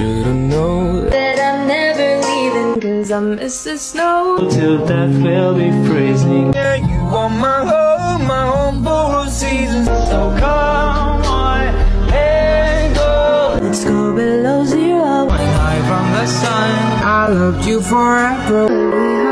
should've known That I'm never leaving. Cause I miss the snow. Till death will be freezing. Yeah, you are my home, my home for a season So come on and go. Let's go below zero. High from the sun I loved you forever.